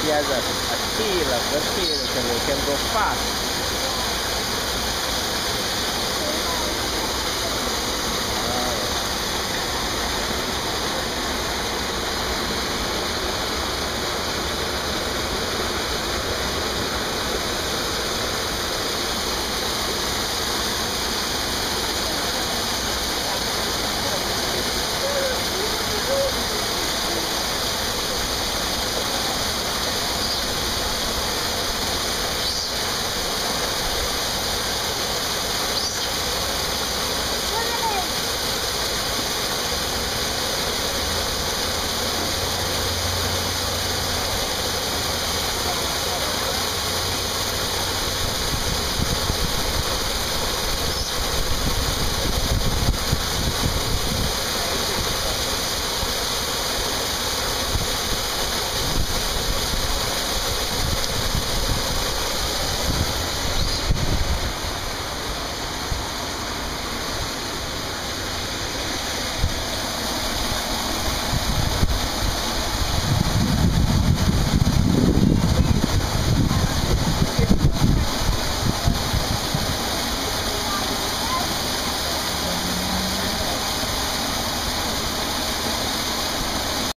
ideas a appeal, appeal, and can go fast.